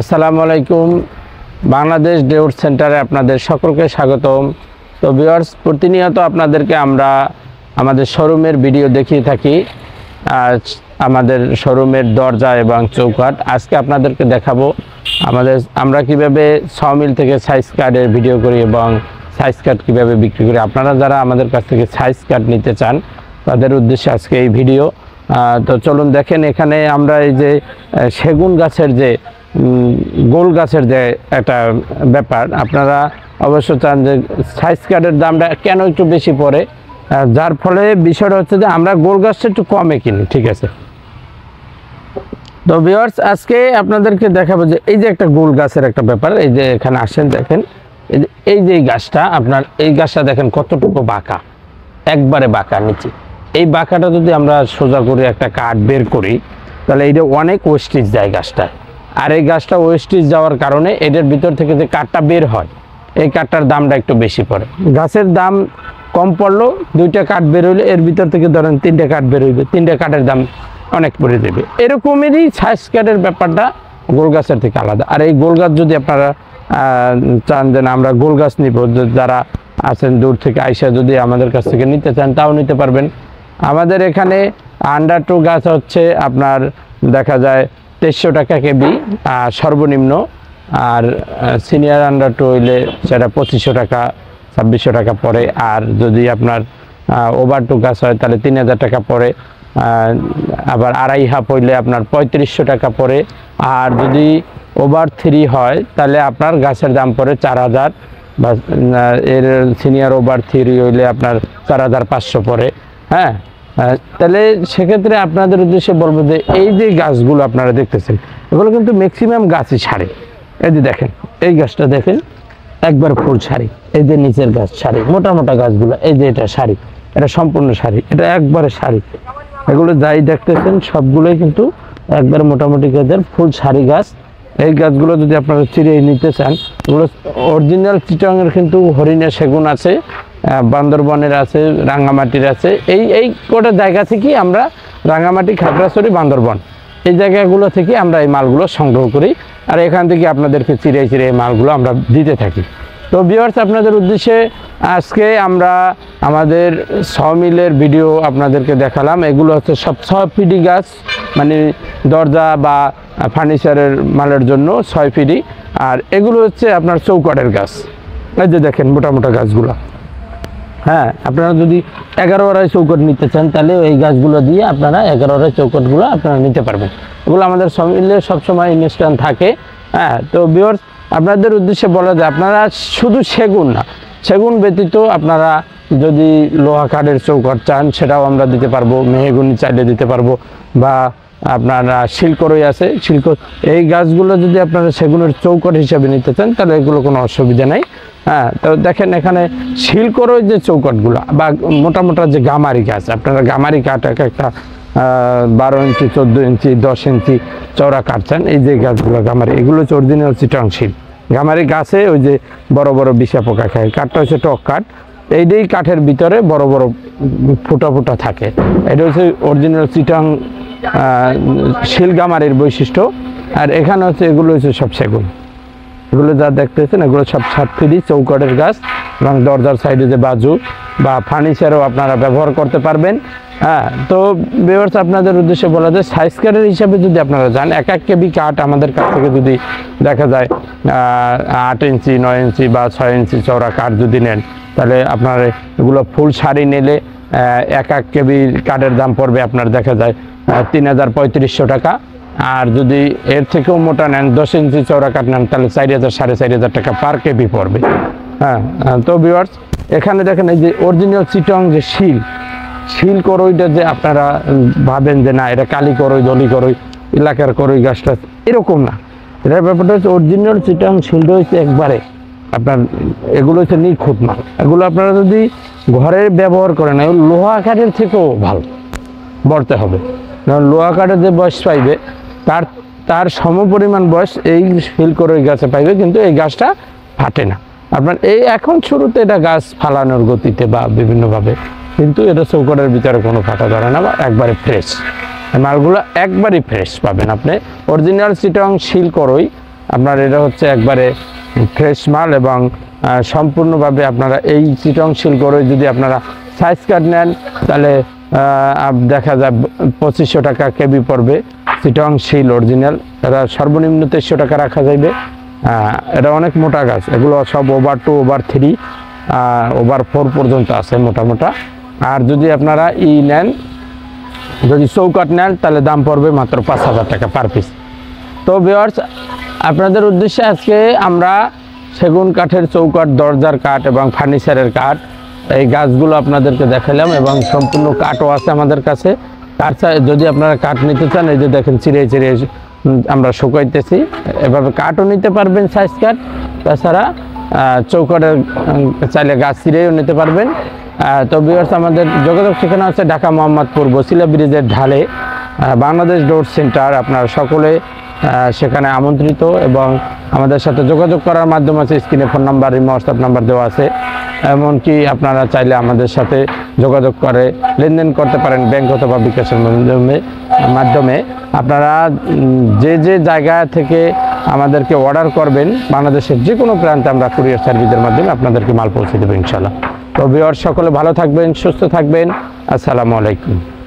আসসালামু আলাইকুম। বাংলাদেশ ডেউট সেন্টারে আপনাদের সকলকে স্বাগতম। তো ভিউয়ার্স, প্রতিনিয়ত আপনাদেরকে আমরা আমাদের শোরুমের ভিডিও দেখিয়ে থাকি। আজ আমাদের শোরুমের দরজা এবং চৌকাট আজকে আপনাদেরকে দেখাবো আমাদের আমরা কীভাবে সমিল থেকে সাইজ কার্ডের ভিডিও করি এবং সাইজ কার্ড কীভাবে বিক্রি করি। আপনারা যারা আমাদের কাছ থেকে সাইজ কার্ড নিতে চান, তাদের উদ্দেশ্যে আজকে এই ভিডিও তো চলুন দেখেন, এখানে আমরা এই যে সেগুন গাছের যে গোল গাছের যে একটা ব্যাপার, আপনারা অবশ্য চান যে সাইজ কার্ডের দামটা কেন একটু বেশি পড়ে? যার ফলে বিষয়টা হচ্ছে যে আমরা গোল গাছটা একটু কমে কিনি, ঠিক আছে? তো ভিওয়ার্স আজকে আপনাদেরকে দেখাবো যে এই যে একটা গোল গাছের একটা ব্যাপার, এই যে এখানে আসেন দেখেন, এই যে, এই গাছটা, আপনার এই গাছটা দেখেন কতটুকু বাঁকা, একবারে বাঁকা নিচে। এই বাঁকাটা যদি আমরা সোজা করে একটা কাঠ বের করি, তাহলে এইটা অনেক ওয়েস্টেজ যায় গাছটা আর এই গাছটা ওয়েস্টেজ যাওয়ার কারণে এদের ভিতর থেকে যে কাঠটা বের হয়, এই কাঠটার দামটা একটু বেশি পড়ে। গাছের দাম কম পড়ল, দুইটা কাঠ বের হইলে, এর ভিতর থেকে ধরেন তিনটে কাঠ বের হইবে, তিনটে কাঠের দাম অনেক পড়ে দেবে এরকমেরই সাইজ কাঠের ব্যাপারটা গোল গাছের থেকে আলাদা। আর এই গোল গাছ যদি আপনারা চান যে আমরা গোল গাছ নিব যারা আছেন দূর থেকে আইসা যদি আমাদের কাছ থেকে নিতে চান, তাও নিতে পারবেন। আমাদের এখানে আন্ডার টু গাছ হচ্ছে আপনার দেখা যায় তেইশশো টাকা কেবি সর্বনিম্ন, আর সিনিয়র আন্ডার টু হইলে সেটা পঁচিশশো টাকা, ছাব্বিশশো টাকা পড়ে। আর যদি আপনার ওভার টু গাছ হয় তাহলে তিন হাজার টাকা পড়ে। আবার আড়াই হাফ হইলে আপনার পঁয়ত্রিশশো টাকা পড়ে। আর যদি ওভার থ্রি হয় তাহলে আপনার গাছের দাম পড়ে চার হাজার, বা এর সিনিয়র ওভার থ্রি হইলে আপনার চার হাজার পাঁচশো পড়ে। হ্যাঁ? তাহলে সেক্ষেত্রে আপনাদের উদ্দেশ্যে বলব যে এই যে গাছগুলো আপনারা দেখতেছেন, এগুলো কিন্তু ম্যাক্সিমাম গাছই সারে এই যে দেখেন, এই গাছটা দেখেন, একবার ফুল সারি এই যে নিচের গাছ সারি মোটা মোটা গাছগুলো, এই যে এটা সারি এটা সম্পূর্ণ সারি এটা একবারে সারি এগুলো যাই দেখতেছেন, সবগুলোই কিন্তু একবার মোটামুটি গাছের ফুল সারি গাছ। এই গাছগুলো যদি আপনারা চিরিয়ে নিতে চান, এগুলো অরিজিনাল চিটংয়ের কিন্তু হরিণের সেগুন আছে। বান্দরবনের আছে, রাঙ্গামাটির আছে। এই এই কটা জায়গা থেকেই আমরা রাঙ্গামাটি, খাগড়াছড়ি, বান্দরবন, এই জায়গাগুলো থেকে আমরা এই মালগুলো সংগ্রহ করি। আর এখান থেকে আপনাদেরকে চিড়ে চিড়ে এই মালগুলো আমরা দিতে থাকি। তো ভিউয়ার্স আপনাদের উদ্দেশ্যে আজকে আমরা আমাদের ছ মিলের ভিডিও আপনাদেরকে দেখালাম। এগুলো হচ্ছে সব, ছয় ফিডি গাছ মানে দরজা বা ফার্নিচারের মালের জন্য ছয় ফিডি আর এগুলো হচ্ছে আপনার চৌকাটের গাছ। এই যে দেখেন মোটা মোটা গাছগুলো। হ্যাঁ আপনারা যদি এগারো আড়াই চৌকট নিতে চান, তাহলে এই গাছগুলো দিয়ে আপনারা এগারো আড়াই চৌকটগুলো আপনারা নিতে পারবেন। এগুলো আমাদের সমিলে সবসময় ইনস্ট্যান্ট থাকে হ্যাঁ তো বিয়র্স আপনাদের উদ্দেশ্যে বলা যায়, আপনারা শুধু সেগুন না, সেগুন ব্যতীত আপনারা যদি লোহা কাঠের চৌকট চান, সেটাও আমরা দিতে পারব, মেহেগুনি চাইলে দিতে পারব, বা আপনার শিলকরই আছে শিল্ক এই গাছগুলো যদি আপনারা সেগুনের চৌকট হিসাবে নিতে চান, তাহলে এগুলো কোনো অসুবিধা নাই। হ্যাঁ তো দেখেন এখানে শিলকরই যে চৌকটগুলো, বা মোটা মোটা যে গামারি গাছ, আপনারা গামারি কাঠ এক একটা বারো ইঞ্চি, চোদ্দ ইঞ্চি, দশ ইঞ্চি চওড়া কাটছেন এই যে গাছগুলো গামারি, এগুলো হচ্ছে অরিজিনাল চিটং শিল। গামারি গাছে ওই যে বড় বড় বিষা পোকা খায় কাঠটা হচ্ছে টক কাঠ, এইটাই কাঠের ভিতরে বড় বড় ফুটা ফুটা থাকে। এটা হচ্ছে অরিজিনাল চিটাং শিলগামারির বৈশিষ্ট্য, আর এখানে হচ্ছে এগুলো হচ্ছে সব সেগুন। এগুলো যা দেখতেছেন, এগুলো সব সাত ফিরি চৌকটের গাছ এবং দরজার সাইডে যে বাজু বা ফার্নিচারও আপনারা ব্যবহার করতে পারবেন। হ্যাঁ তো বিভার্স আপনাদের উদ্দেশ্যে বলা যায় সাইজ কার্ডের হিসাবে যদি আপনারা যান, এক এক কেবি কাঠ আমাদের কাছ থেকে যদি দেখা যায় আট ইঞ্চি, নয় ইঞ্চি বা ছয় ইঞ্চি চওড়া কাঠ যদি নেন, তাহলে আপনার এগুলো ফুল শাড়ি নিলে এক এক কেবি কাঠের দাম পড়বে আপনার দেখা যায় তিন হাজার পঁয়ত্রিশশো টাকা। আর যদি এর থেকেও মোটা নেন, দশ ইঞ্চি চৌড়া কাঠ নেন, তাহলে চারি হাজার, সাড়ে চারি হাজার টাকা পার কেপি পড়বে। হ্যাঁ তো ভিউয়ার্স এখানে দেখেন এই যে অরিজিনাল চিটং যে শিল শিল করইটা যে আপনারা ভাবেন যে না, এটা কালি করই, দলি করই, এলাকার করই গাছটা, এরকম না। এটার ব্যাপারটা হচ্ছে অরিজিনাল চিটং শিলটা হচ্ছে একবারে আপনার, এগুলো হচ্ছে নিখুঁত মাল। এগুলো আপনারা যদি ঘরে ব্যবহার করেন লোহা কাঠের থেকেও ভালো বলতে হবে। কারণ লোহা কাঠের যে বয়স পাইবে তার তার সমপরিমাণ বয়স এই ফিল করে ওই গাছে পাইবে, কিন্তু এই গাছটা ফাটে না। আপনার এই এখন শুরুতে এটা গাছ ফালানোর গতিতে বা বিভিন্নভাবে, কিন্তু এটা চৌকটের ভিতরে কোনো ফাটা ধরে না বা একবারে ফ্রেশ মালগুলো একবারই ফ্রেশ পাবেন আপনি। অরিজিনাল চিটং শিল করই আপনার এটা হচ্ছে একবারে ফ্রেশ মাল এবং সম্পূর্ণভাবে আপনারা এই চিটং শিলগড়ে যদি আপনারা সাইজ কার্ড নেন, তাহলে দেখা যায় পঁচিশশো টাকা কেবি পড়বে। চিটং শিল অরিজিনাল। এটা সর্বনিম্ন তেইশশো টাকা রাখা যাইবে। এটা অনেক মোটা গাছ। এগুলো সব over two over three over four পর্যন্ত আছে মোটা মোটা আর যদি আপনারা ই নেন, যদি চৌকাট নেন, তাহলে দাম পড়বে মাত্র পাঁচ হাজার টাকা পার পিস তো ভিওয়ার্স আপনাদের উদ্দেশ্যে আজকে আমরা সেগুন কাঠের চৌকাঠ, দরজার কাঠ এবং ফার্নিচারের কাঠ এই গাছগুলো আপনাদেরকে দেখালাম এবং সম্পূর্ণ কাঠও আছে আমাদের কাছে। কাঠ যদি আপনারা কাঠ নিতে চান এই যে দেখেন চিড়ে চিড়ে আমরা শুকাইতেছি। এভাবে কাঠও নিতে পারবেন সাইজ কাঠ। তাছাড়া উম, চাইলে গাছ চিড়েও নিতে পারবেন। তো ভিউয়ার্স আমাদের যোগাযোগ ঠিকানা হচ্ছে ঢাকা মোহাম্মদপুর বসিলা ব্রিজের ঢালে। Bangladesh door centre. আপনারা সকলে সেখানে আমন্ত্রিত এবং আমাদের সাথে যোগাযোগ করার মাধ্যম আছে। স্ক্রিনে ফোন নাম্বার হোয়াটসঅ্যাপ নাম্বার দেওয়া আছে। এমনকি আপনারা চাইলে আমাদের সাথে যোগাযোগ করে, লেনদেন করতে পারেন ব্যাংক অথবা বিকাশের মাধ্যমে মাধ্যমে। আপনারা যে যে জায়গা থেকে আমাদেরকে অর্ডার করবেন, বাংলাদেশের যে কোনো প্রান্তে আমরা কুরিয়ার সার্ভিসের মাধ্যমে আপনাদেরকে মাল পৌঁছে দেবো ইনশাল্লাহ তো ভিওর সকলে ভালো থাকবেন, সুস্থ থাকবেন। আসসালামু আলাইকুম।